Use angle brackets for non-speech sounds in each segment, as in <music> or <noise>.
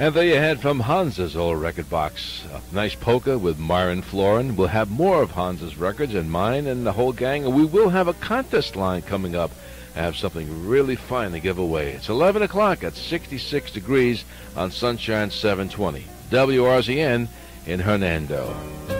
And there you had from Hans's old record box. A nice polka with Myron Floren. We'll have more of Hans's records and mine and the whole gang. And we will have a contest line coming up. I have something really fine to give away. It's 11 o'clock at 66 degrees on Sunshine 720. WRZN in Hernando.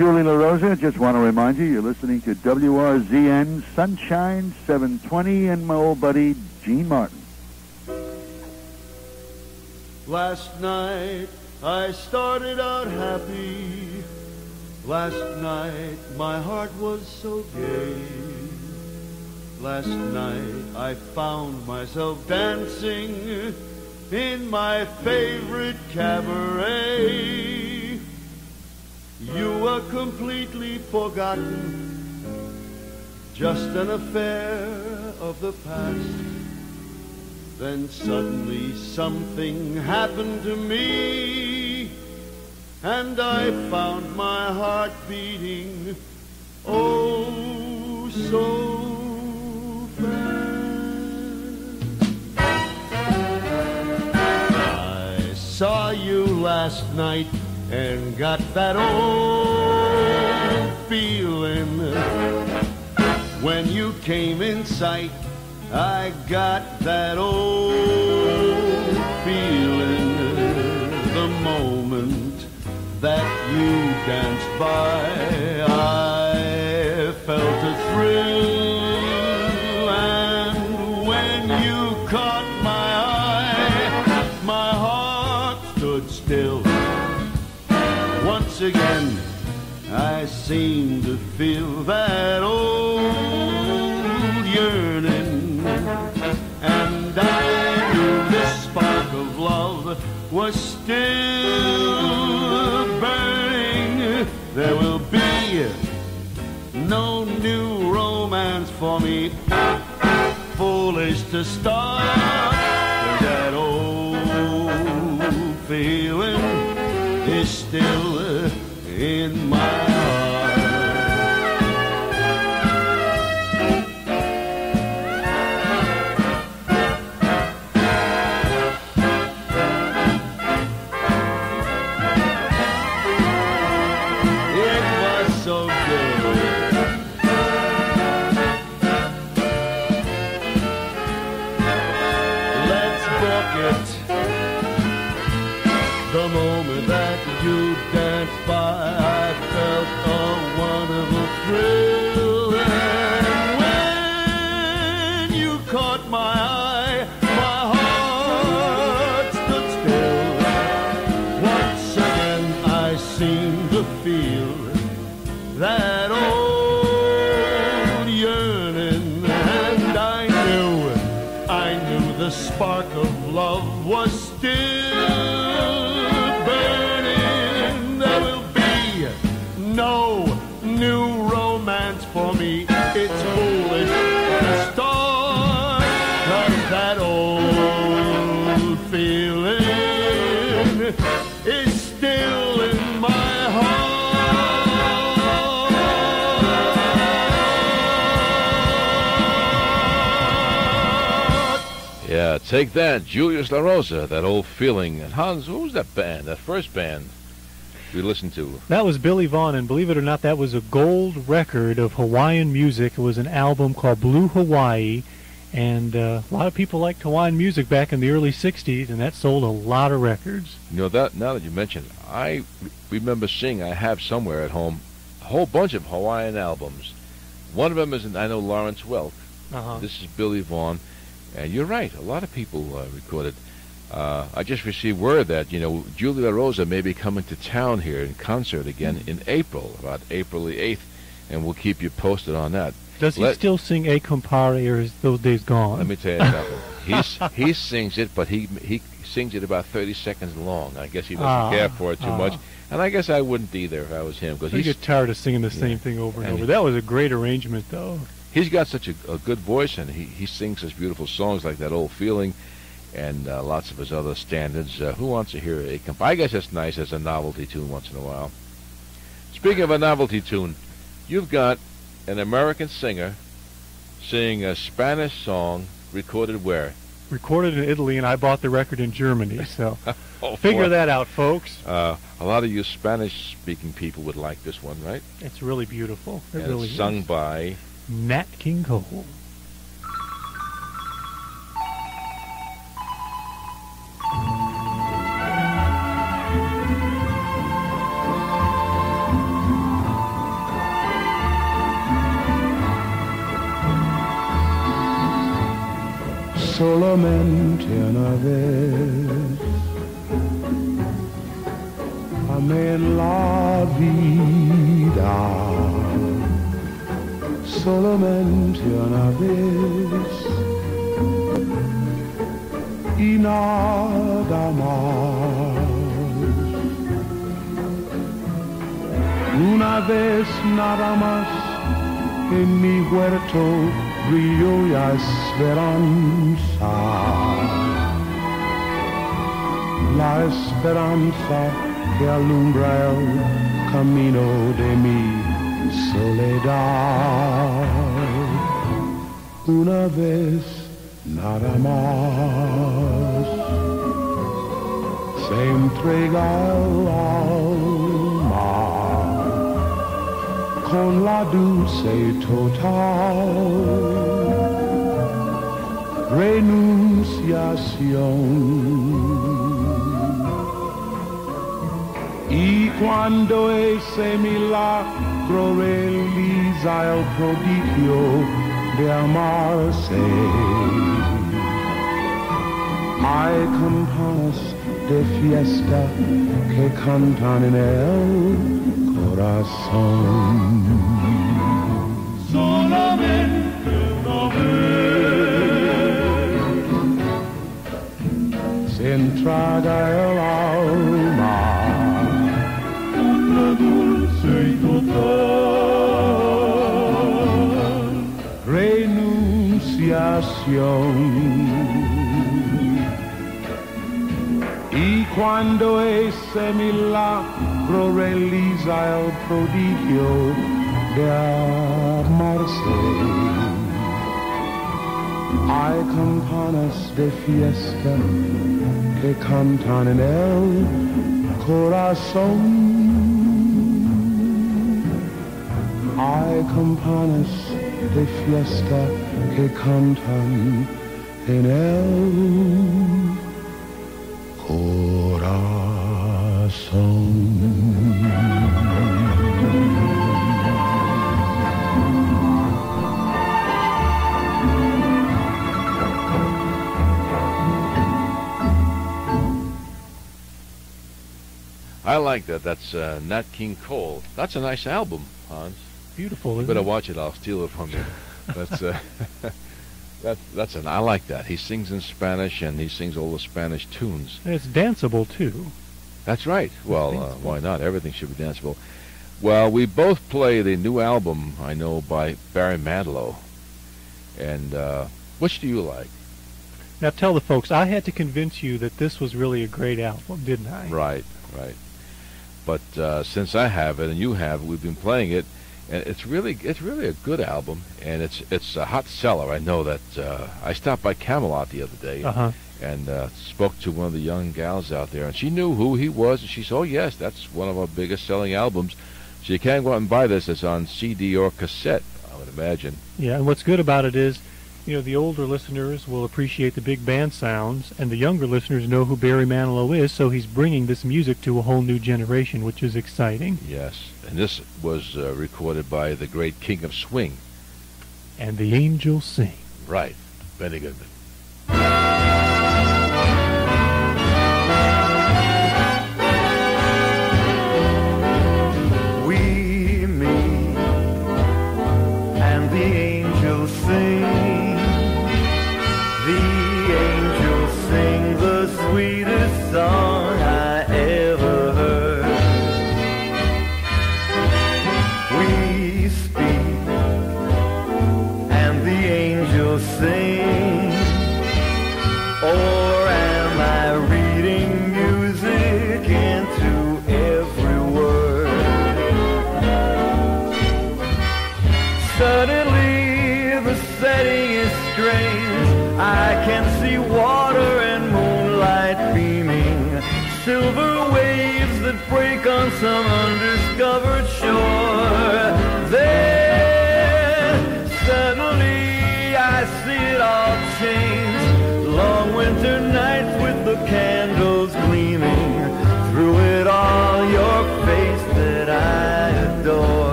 Julie LaRosa. Just want to remind you, you're listening to WRZN Sunshine 720 and my old buddy Gene Martin. Last night I started out happy. Last night my heart was so gay. Last night I found myself dancing in my favorite cabaret. You were completely forgotten, just an affair of the past. Then suddenly something happened to me, and I found my heart beating oh so fast. I saw you last night and got that old feeling when you came in sight. I got that old feeling the moment that you danced by. I felt a thrill, seem to feel that old yearning, and I knew this spark of love was still burning. There will be no new romance for me, foolish to start. That old feeling is still in my take that, Julius La Rosa, that old feeling. And Hans, what was that band, that first band we listened to? That was Billy Vaughn, and believe it or not, that was a gold record of Hawaiian music. It was an album called Blue Hawaii, and uh, a lot of people liked Hawaiian music back in the early '60s, and that sold a lot of records. You know that now that you mention, it, I remember seeing. I have somewhere at home a whole bunch of Hawaiian albums. One of them is, I know Lawrence Welk. Uh-huh. This is Billy Vaughn, and you're right. A lot of people uh, recorded. Uh, I just received word that you know Julie La Rosa may be coming to town here in concert again in April, about April the eighth, and we'll keep you posted on that. Does he Let- still sing "A Compare" or is those days gone? Let me tell you something. <laughs> He's, he sings it, but he he sings it about 30 seconds long. I guess he doesn't Ah, care for it too ah. much, and I guess I wouldn't either if I was him because he's get tired of singing the Yeah. same thing over and, And over. he- That was a great arrangement, though. He's got such a, a good voice, and he, he sings such beautiful songs like that old feeling, and uh, lots of his other standards. Uh, who wants to hear a comp? I guess it's nice as a novelty tune once in a while. Speaking of a novelty tune, you've got an American singer singing a Spanish song recorded where? Recorded in Italy, and I bought the record in Germany. So <laughs> Oh, <laughs> figure boy. that out, folks. Uh, a lot of you Spanish-speaking people would like this one, right? It's really beautiful. It and really it's sung is. by Nat King Cole. solamente una vez. Amé la vida solamente una vez y nada más. Una vez nada más en mi huerto brilló la esperanza. La esperanza que alumbra el camino de mi soledad. Una vez nada más se entrega alma con la dulce total renunciación. Y cuando ese milagro realiza el prodigio de amarse, hay campanas de fiesta que cantan en el corazón. Solamente una vez se entraga el alma renunciación. Y cuando ese milagro realiza el prodigio de amarse, hay campanas de fiesta que cantan en el corazón. Hay campanas de fiesta que cantan en el corazón. I like that. That's uh, Nat King Cole. That's a nice album, Hans. Beautiful, You better it? watch it. I'll steal it from you. That's uh, <laughs> That's that's an I like that. He sings in Spanish and he sings all the Spanish tunes. And it's danceable too. That's right. Well, uh, why not? Everything should be danceable. Well, we both play the new album I know by Barry Manilow, and uh, which do you like? Now tell the folks, I had to convince you that this was really a great album, didn't I? Right, right. But uh, since I have it and you have it, we've been playing it, and it's really it's really a good album, and it's it's a hot seller. I know that. Uh, I stopped by Camelot the other day Uh huh. and uh, spoke to one of the young gals out there, and she knew who he was, and she said, "Oh yes, that's one of our biggest selling albums." So you can go out and buy this. It's on CD or cassette, I would imagine. Yeah, and what's good about it is, you know, the older listeners will appreciate the big band sounds, and the younger listeners know who Barry Manilow is, so he's bringing this music to a whole new generation, which is exciting. Yes, and this was uh, recorded by the great King of Swing. And the angels sing. Right, Benny Goodman.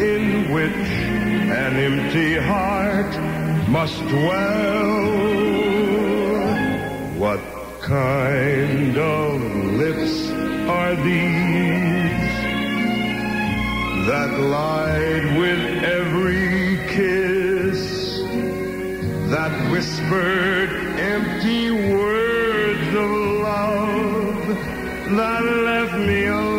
In which an empty heart must dwell. What kind of lips are these that lied with every kiss? that whispered empty words of love that left me alone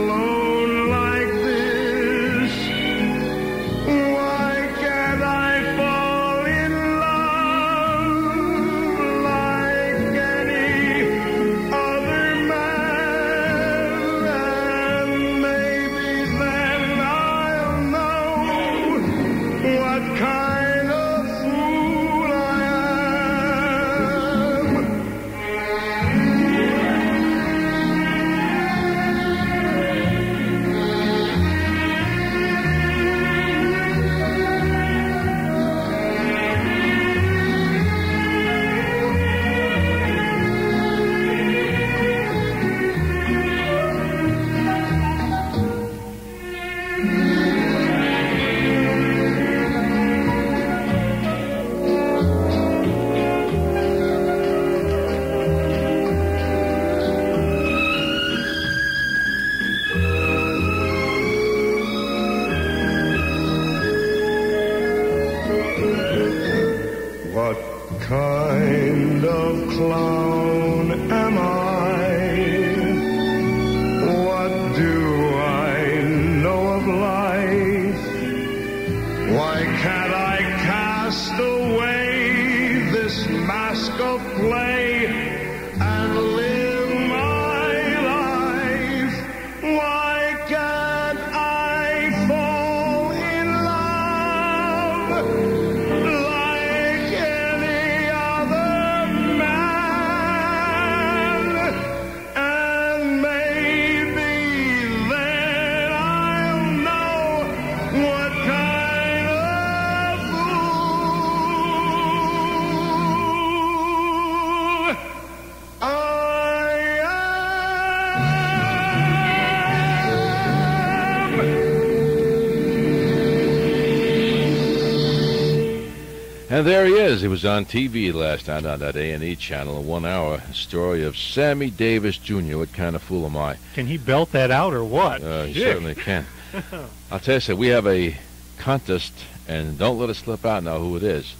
there he is. He was on TV last night on that A&E channel, a one-hour story of Sammy Davis Jr. What kind of fool am I? Can he belt that out or what? Uh, he certainly can. <laughs> I'll tell you something. We have a contest, and don't let it slip out now who it is.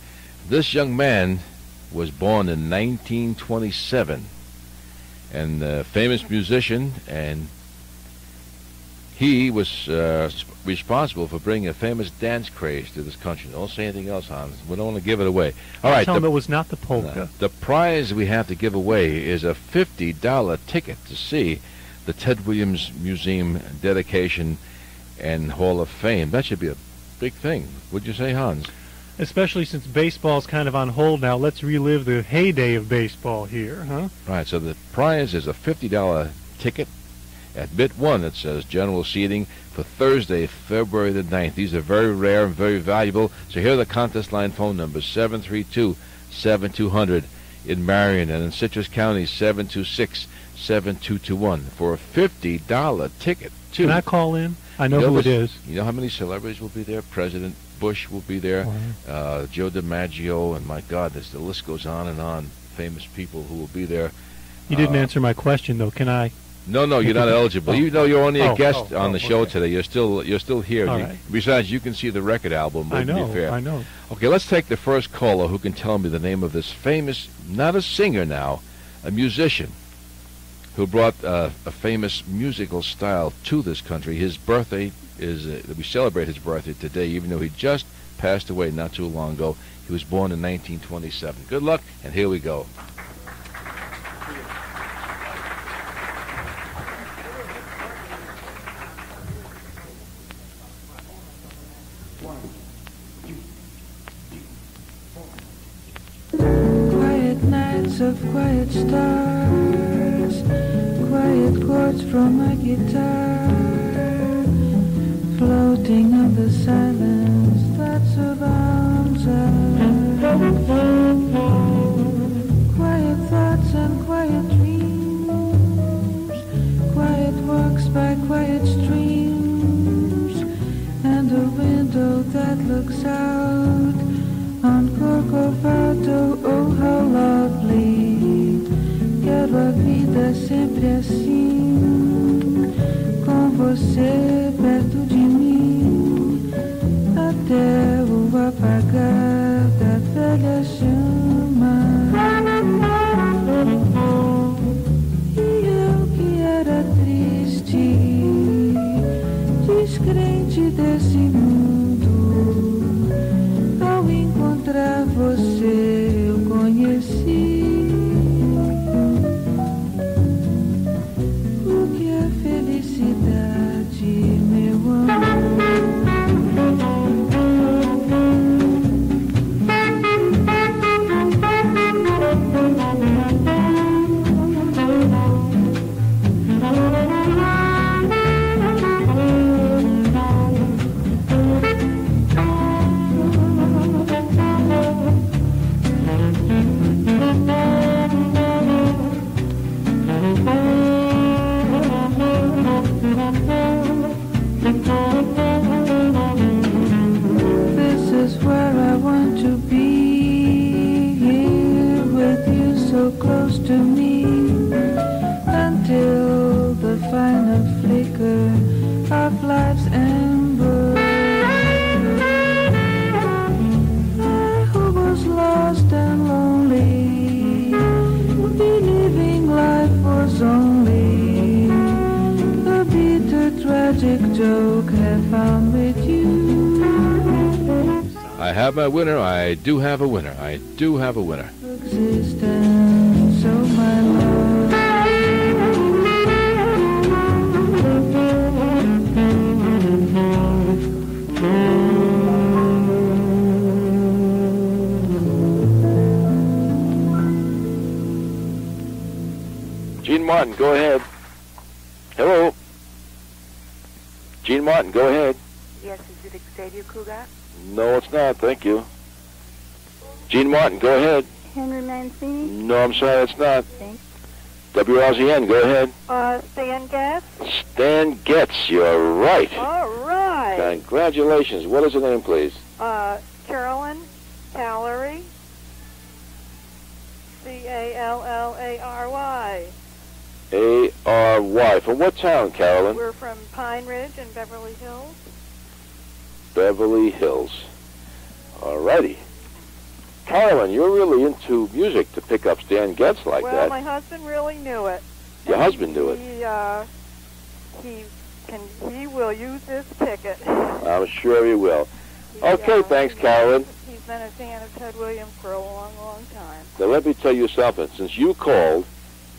This young man was born in 1927, and a famous musician, and he was uh, responsible for bringing a famous dance craze to this country. Don't say anything else, Hans. We don't want to give it away. All right. Tell the- him it was not the polka. the prize we have to give away is a $50 ticket to see the Ted Williams Museum dedication and Hall of Fame. That should be a big thing. Would you say, Hans? Especially since baseball's kind of on hold now. Let's relive the heyday of baseball here, huh? Right, so the prize is a $50 ticket. At bit one, it says general seating for Thursday, February the 9th. These are very rare and very valuable. So here are the contest line phone numbers 732 7200 in Marion and in Citrus County 726 7221 for a $50 ticket. To Can I call in? I know You who it is. You know how many celebrities will be there? President Bush will be there. Uh, Joe DiMaggio, and my God, this, the list goes on and on. Famous people who will be there. You didn't Uh, answer my question though. Can I? No, no, you're not <laughs> eligible. You know, you're only a Oh, guest oh, on oh, the show okay. today. You're still, you're still here. You- right. Besides, you can see the record album. I know. Fair. I know. Okay, let's take the first caller who can tell me the name of this famous, not a singer now, a musician who brought uh, a famous musical style to this country. His birthday is, uh, we celebrate his birthday today, even though he just passed away not too long ago. He was born in 1927. Good luck, and here we go. Of quiet stars, quiet chords from my guitar, floating on the silence você do have a winner. I do have a winner. existence, oh my lord. Gene Martin, go ahead. Hello. Gene Martin, go ahead. Yes, is it Xavier Cugat? No, it's not. Thank you. Go ahead. Henry Mancini? No, I'm sorry, it's not. Thanks. WRZN, go ahead. Uh, Stan Gass? Stan Getz, you're right. All right. Congratulations. What is the name, please? Uh, Carolyn Callary. C-A-L-L-A-R-Y. A-R-Y. From what town, Carolyn? We're from Pine Ridge in Beverly Hills. Beverly Hills. All righty. Carolyn, you're really into music to pick up Stan Getz like well, that. my husband really knew it. Your husband knew it. He, uh, he can, he will use this ticket. I'm sure he will. He, Okay, uh, thanks, he's- Carolyn. He's been a fan of Ted Williams for a long, long time. Now let me tell you something. Since you called,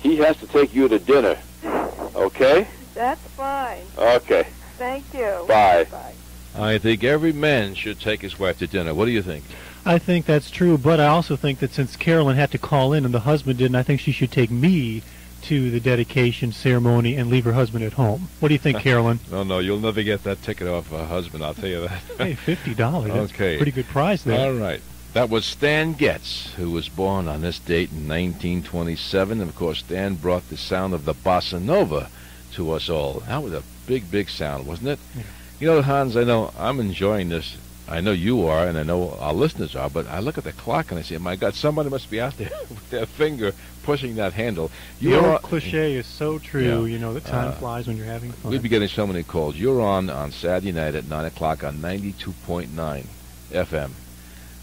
he has to take you to dinner. <laughs> Okay? That's fine. Okay. Thank you. Bye. Bye. I think every man should take his wife to dinner. What do you think? I think that's true, but I also think that since Carolyn had to call in and the husband didn't, I think she should take me to the dedication ceremony and leave her husband at home. What do you think, <laughs> Carolyn? No, no, you'll never get that ticket off a husband, I'll tell you that. <laughs> hey, fifty dollars. That's Okay. pretty good prize there. All right. That was Stan Getz, who was born on this date in 1927. And of course, Stan brought the sound of the bossa nova to us all. That was a big, big sound, wasn't it? Yeah. You know, Hans, I know I'm enjoying this. I know you are, and I know our listeners are, but I look at the clock and I say, my God, somebody must be out there <laughs> with their finger pushing that handle. The You're old cliche is so true. Yeah. You know that time Uh, flies when you're having fun. We'd be getting so many calls. You're on on Saturday night at 9 o'clock on 92.9 FM.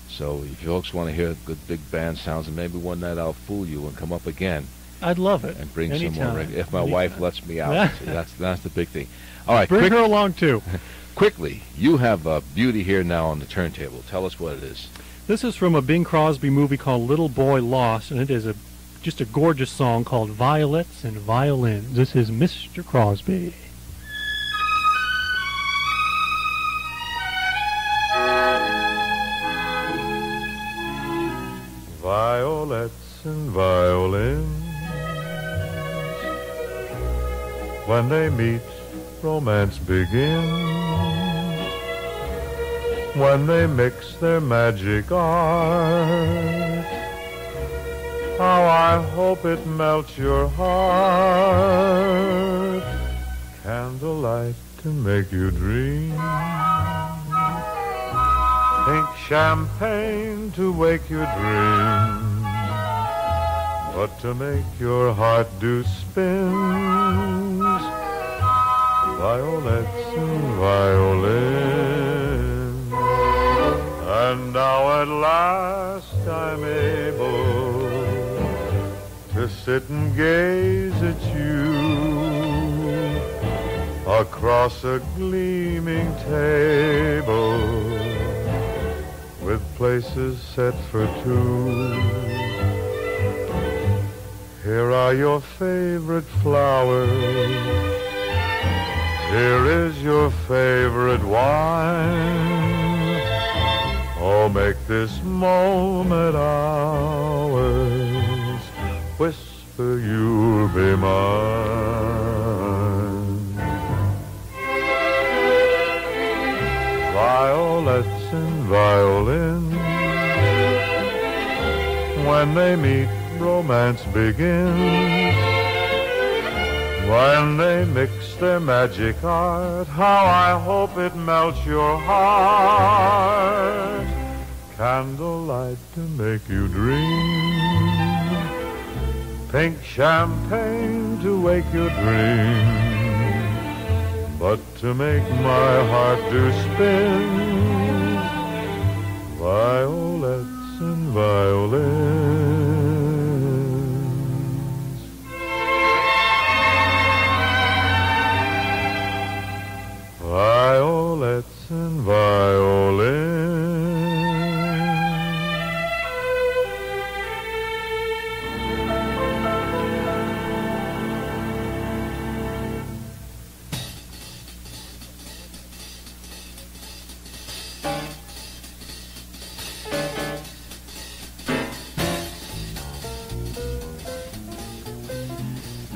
So if you folks want to hear good big band sounds, and maybe one night I'll fool you and come up again I'd love it. and bring some Anytime. more. reg- If my Anytime. wife lets me out, that's that's the big thing. All right, Bring quick, her along too. <laughs> quickly. You have a beauty here now on the turntable. Tell us what it is. This is from a Bing Crosby movie called Little Boy Lost, and it is a just a gorgeous song called Violets and Violins. This is Mr. Crosby. Violets and violins. When they meet, romance begins. When they mix their magic art. How I hope it melts your heart. Candlelight to make you dream. Pink champagne to wake your dreams, but to make your heart do spins. violets and violins. And now at last I'm able to sit and gaze at you across a gleaming table with places set for two. Here are your favorite flowers. Here is your favorite wine. Make this moment ours. Whisper you'll be mine. Violets and violins. When they meet, romance begins. When they mix their magic art, how I hope it melts your heart. Candlelight to make you dream. Pink champagne to wake your dream. But to make my heart do spin, violets and violins. Violets and violins.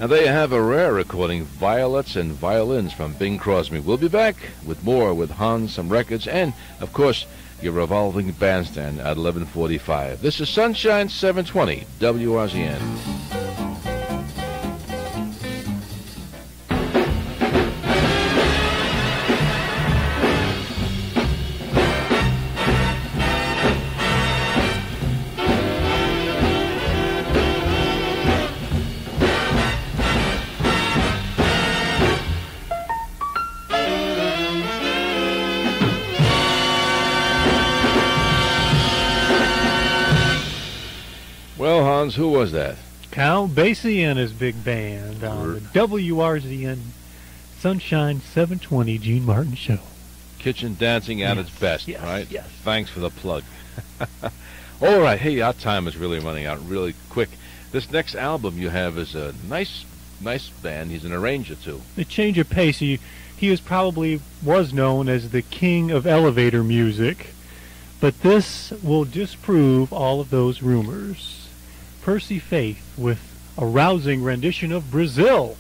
Now there you have a rare recording, Violets and Violins from Bing Crosby. We'll be back with more with Hans, some records, and, of course, your revolving bandstand at 1145. This is Sunshine 720, WRZN. Basie and his big band on the WRZN Sunshine 720 Gene Martin Show. Kitchen dancing at its best, yes, right? yes. Thanks for the plug. <laughs> All right, hey, our time is really running out really quick. This next album you have is a nice, nice band. He's an arranger too. The change of pace. He, he was probably was known as the king of elevator music, but this will disprove all of those rumors. Percy Faith with a rousing rendition of Brazil.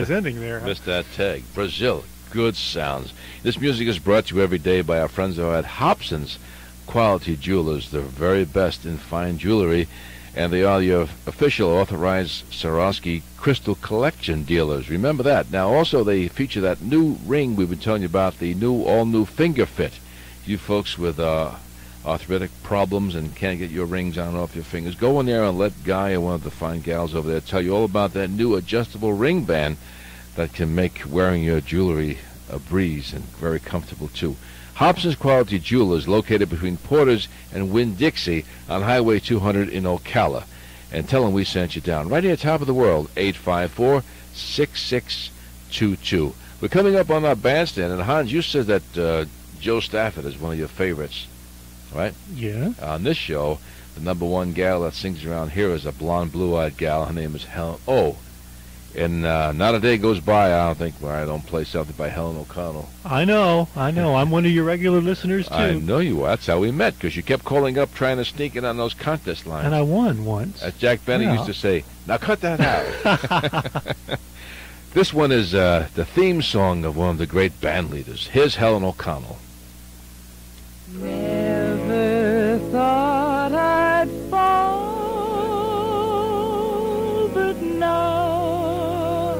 Surprise ending there. huh? That tag. Brazil, good sounds. This music is brought to you every day by our friends over at Hobson's Quality Jewelers, the very best in fine jewelry, and they are your official authorized Swarovski crystal collection dealers. Remember that. Now, also, they feature that new ring we've been telling you about, the new, all-new finger fit. You folks with uh, arthritic problems and can't get your rings on and off your fingers, go in there and let Guy or one of the fine gals over there tell you all about that new adjustable ring band that can make wearing your jewelry a breeze and very comfortable too. Hobson's Quality Jewelers, located between Porter's and Winn-Dixie on Highway 200 in Ocala. And tell them we sent you down. Right here, top of the world, 854-6622. We're coming up on our bandstand, and Hans, you said that uh, Jo Stafford is one of your favorites, right? Yeah. On this show, the number one gal that sings around here is a blonde, blue-eyed gal. Her name is Helen. Oh, and uh, not a day goes by I don't think where I don't play something by Helen O'Connell. I know. I know. I'm one of your regular listeners too. I know you are. That's how we met because you kept calling up trying to sneak in on those contest lines. And I won once. As Jack Benny Yeah. used to say, "Now cut that out." <laughs> <laughs> this one is uh, the theme song of one of the great band leaders. Here's Helen O'Connell.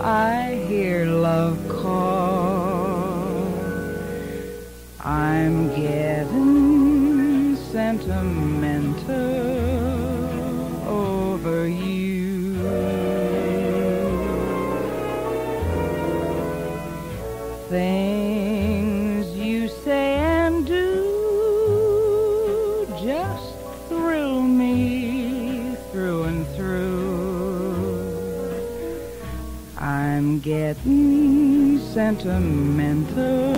I hear love call. I'm getting sentimental sentimental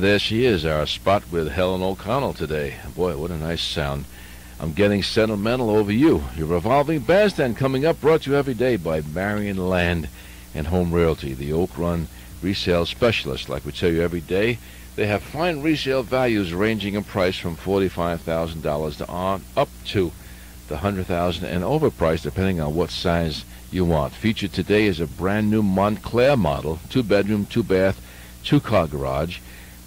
And there she is, our spot with Helen O'Connell today. Boy, what a nice sound. I'm getting sentimental over you. Your revolving bandstand coming up, brought to you every day by Marion Land and Home Realty, the Oak Run resale specialist. Like we tell you every day, they have fine resale values ranging in price from $45,000 to on up to the 100000 and over price, depending on what size you want. Featured today is a brand new Montclair model, two bedroom, two bath, two car garage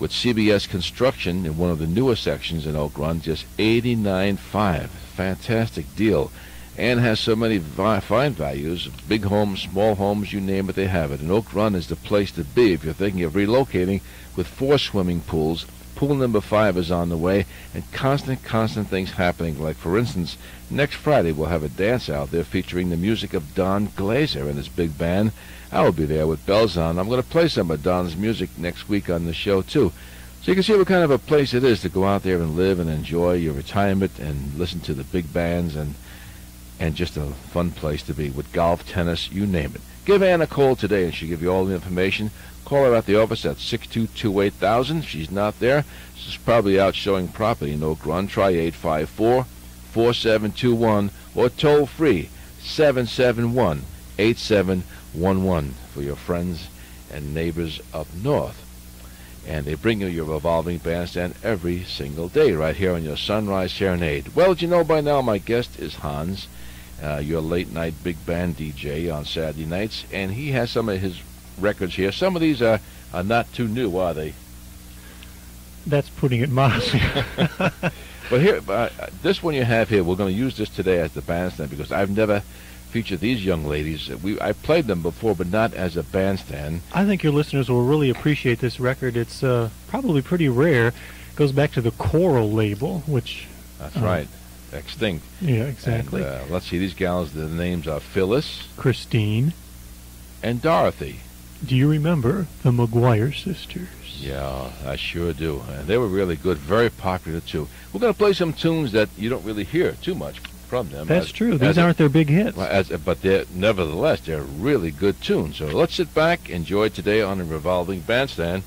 with CBS Construction in one of the newer sections in Oak Run, just 89.5. Fantastic deal. And has so many vi- fine values, big homes, small homes, you name it, they have it. And Oak Run is the place to be if you're thinking of relocating with four swimming pools. Pool number five is on the way, and constant, constant things happening. Like, for instance, next Friday we'll have a dance out there featuring the music of Don Glazer and his big band. I will be there with bells on. I'm going to play some of Don's music next week on the show, too. So you can see what kind of a place it is to go out there and live and enjoy your retirement and listen to the big bands and and just a fun place to be with golf, tennis, you name it. Give Ann a call today and she'll give you all the information. Call her at the office at 6228000. If she's not there, she's probably out showing property in Oak Run. Try 854 4721 or toll free 771 8711 for your friends and neighbors up north. And they bring you your revolving bandstand every single day right here on your Sunrise Serenade. Well, you know by now my guest is Hans, uh, your late night big band DJ on Saturday nights, and he has some of his records here. Some of these are, are not too new, are they? That's putting it mildly. <laughs> But here, uh, this one you have here, we're going to use this today as the bandstand because I've never featured these young ladies. We I played them before, but not as a bandstand. I think your listeners will really appreciate this record. It's uh, probably pretty rare. It goes back to the Coral label, which That's Uh, right, extinct. yeah, exactly. And, uh, let's see, these gals. The names are Phyllis Christine. and Dorothy. Do you remember the McGuire sisters? Yeah, I sure do. And they were really good, very popular too. We're going to play some tunes that you don't really hear too much from them. That's as- true. These aren't their big hits. As, but they're nevertheless they're really good tunes. So let's sit back, enjoy today on a revolving bandstand.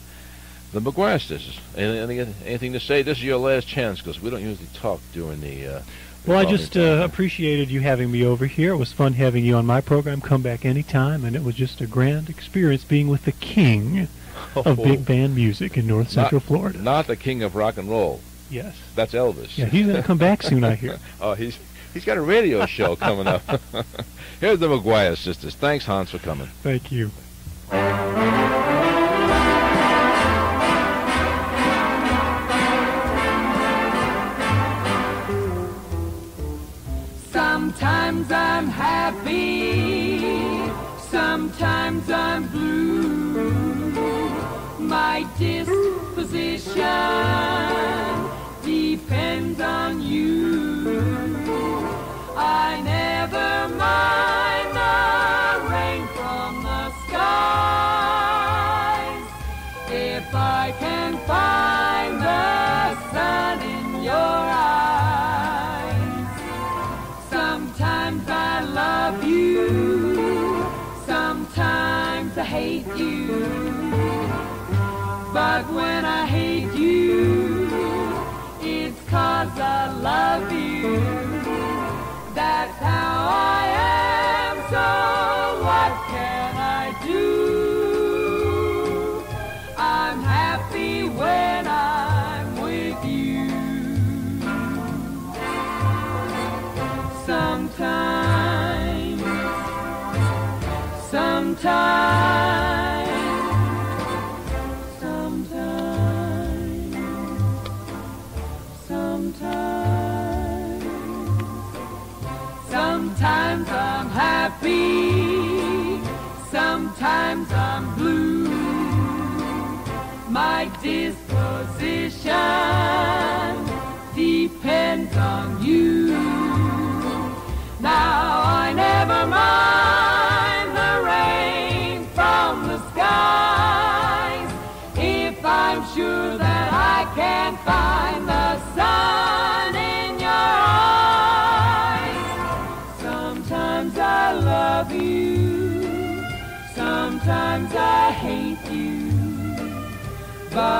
The McGuire sisters. Anything, anything to say? This is your last chance because we don't usually talk during the. Uh, Well, I just uh, appreciated you having me over here. It was fun having you on my program. Come back anytime, and it was just a grand experience being with the king <laughs> of big band music in North Central not, Florida. Not the king of rock and roll. Yes. That's Elvis. Yeah, he's going to come back soon, I hear. <laughs> oh, he's he's got a radio show coming up. <laughs> Here's the McGuire sisters. Thanks, Hans, for coming. Thank you. Sometimes I'm happy, sometimes I'm blue. My disposition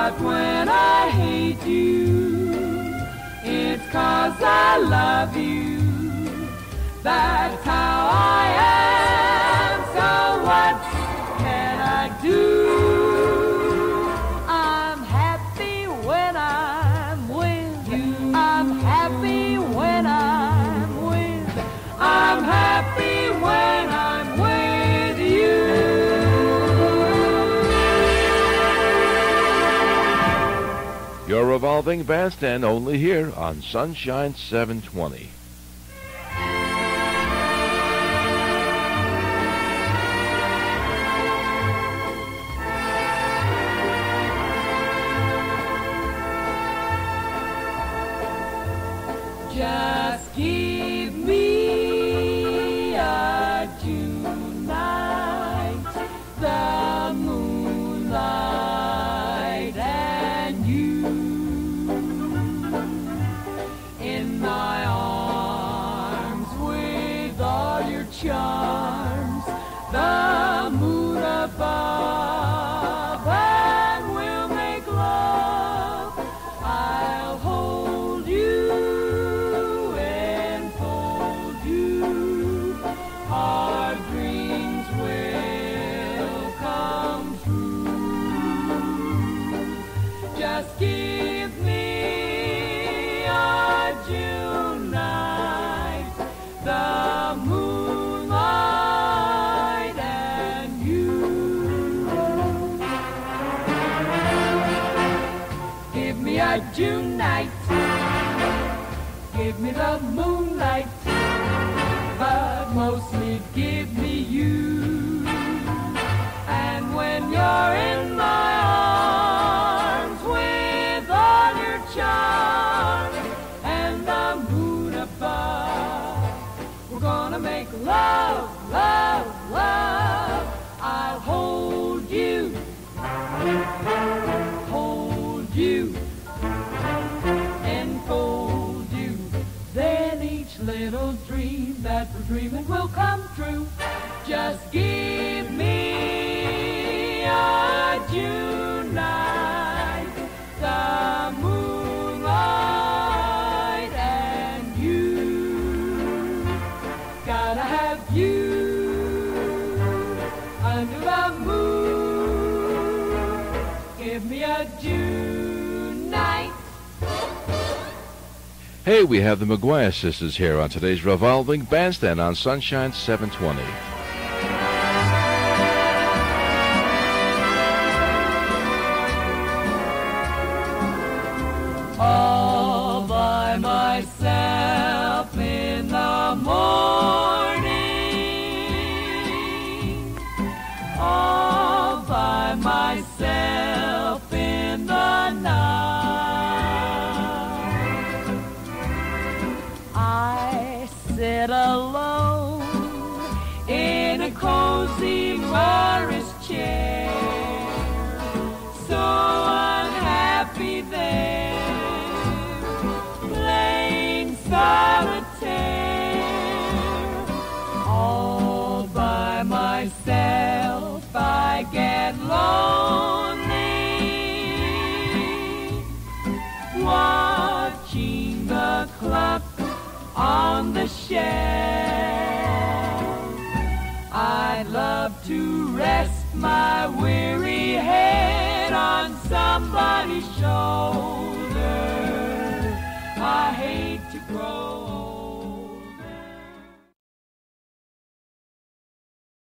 But when I hate you, it's cause I love you. That's how I am. So what Evolving Best and only here on Sunshine 720. Hey, we have the McGuire sisters here on today's revolving bandstand on Sunshine 720. share. I'd love to rest my weary head on somebody's